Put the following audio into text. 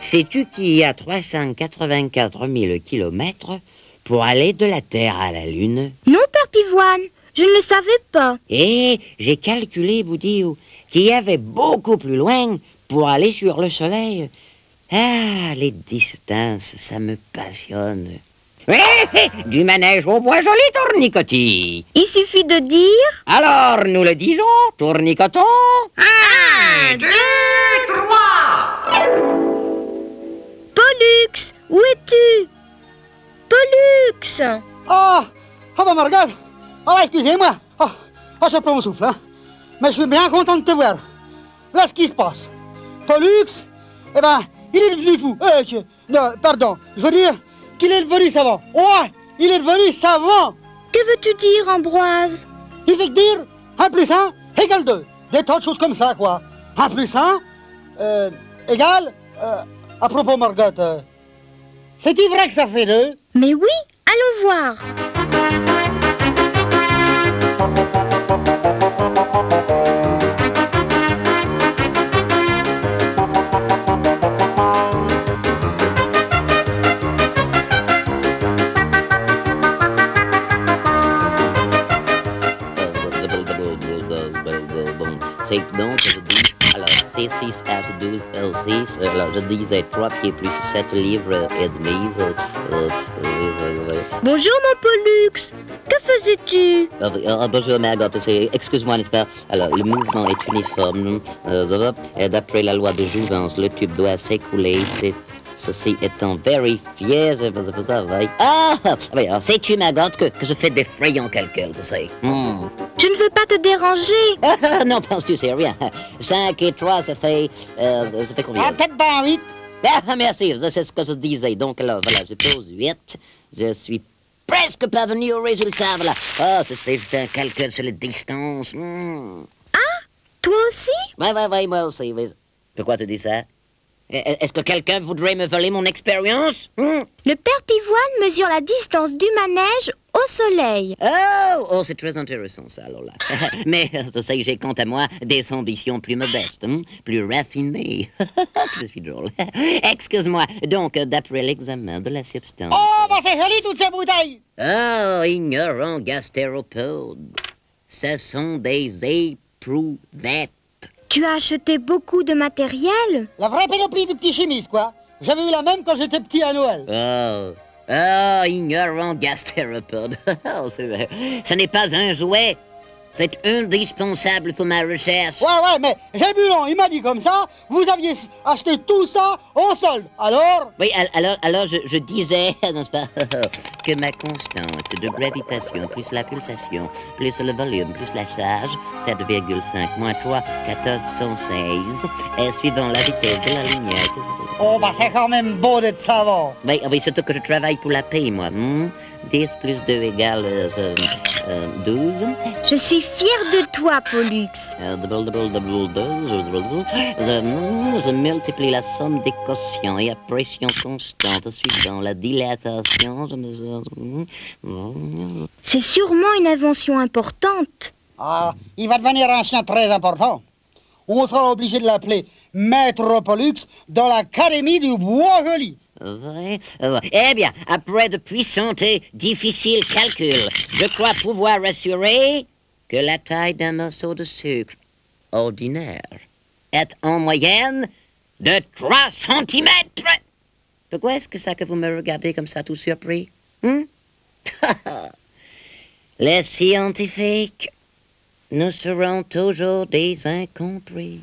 sais-tu qu'il y a 384 000 kilomètres pour aller de la Terre à la Lune? Non, Père Pivoine, je ne le savais pas. Et j'ai calculé, Boudiou, qu'il y avait beaucoup plus loin pour aller sur le Soleil. Ah, les distances, ça me passionne. Hé, hé, du manège au bois joli, tournicotis. Il suffit de dire... Alors, nous le disons, tournicoton. Un, deux, Ah Ah bah Margaret Ah excusez-moi Ah, ah je prends mon souffle, hein. Mais je suis bien content de te voir. Là, ce qui se passe. Pollux, eh ben, il est devenu fou. Euh, je- non, pardon, je veux dire qu'il est devenu savant. Ouais, il est devenu savant. Que veux-tu dire, Ambroise? Il veut dire 1 plus 1 égale 2. Des tas de choses comme ça, quoi. 1 plus 1 euh, égale... euh, à propos, Margot, euh, c'est-il vrai que ça fait 2 Mais oui, Allons voir. 6 à 12 6. Alors je disais 3 pieds plus 7 livres et demi. Euh, euh, euh, bonjour mon Pollux, que faisais-tu? Ah, ah, ah, bonjour Margot, excuse-moi n'est-ce pas? Alors le mouvement est uniforme. et d'après la loi de Jouvence, le tube doit s'écouler. Ceci étant vérifié, je vous Ah, c'est une Margot que, que je fais d'effrayants calculs, tu sais? Hmm. Je ne veux pas te déranger. Ah, non, penses-tu, c'est rien. 5 et 3, ça fait... euh, ça fait combien? Ah, peut-être dans 8. Ah, merci, c'est ce que je disais. Donc là, voilà, je pose 8. Je suis presque parvenu au résultat, voilà. Ah, je fais un calcul sur les distances. Hmm. Toi aussi? Ouais, ouais, ouais, moi aussi. oui. Pourquoi tu dis ça? E- Est-ce que quelqu'un voudrait me voler mon expérience Hmm? Le père Pivoine mesure la distance du manège au soleil. Oh, oh c'est très intéressant ça, alors là. Mais, tu sais, j'ai quant à moi des ambitions plus modestes, hein, plus raffinées. Je suis drôle. Excuse-moi, donc, d'après l'examen de la substance... Oh, bah c'est joli toutes ces bouteilles. Oh, ignorant gastéropode. Ce sont des éprouvettes. Tu as acheté beaucoup de matériel? La vraie panoplie de petits chimistes, quoi. J'avais eu la même quand j'étais petit à Noël. Oh, oh, ignorant gastéropode. Oh. Ce n'est pas un jouet. C'est indispensable pour ma recherche. Ouais, ouais, mais Zébulon, il m'a dit comme ça, vous aviez acheté tout ça en solde. Alors? Oui, al- alors, alors je, je disais, n'est-ce pas, que ma constante de gravitation plus la pulsation plus le volume plus la charge, 7,5 moins 3, 1416, et suivant la vitesse de la lumière. Oh, bah c'est quand même beau d'être savant. Oui, oui, surtout que je travaille pour la paix, moi. hmm? 10 plus 2 égale euh, euh, 12. Je suis fière de toi, Pollux. Je, multiplie la somme des quotients et à pression constante suivant la dilatation. C'est sûrement une invention importante. Ah, il va devenir un chien très important. On sera obligé de l'appeler Maître Pollux dans l'Académie du Bois Joli. Vrai, vrai. Eh bien, après de puissants et difficiles calculs, je crois pouvoir assurer que la taille d'un morceau de sucre ordinaire est en moyenne de 3 cm. Pourquoi est-ce que ça que vous me regardez comme ça tout surpris hein? Les scientifiques, nous serons toujours des incompris.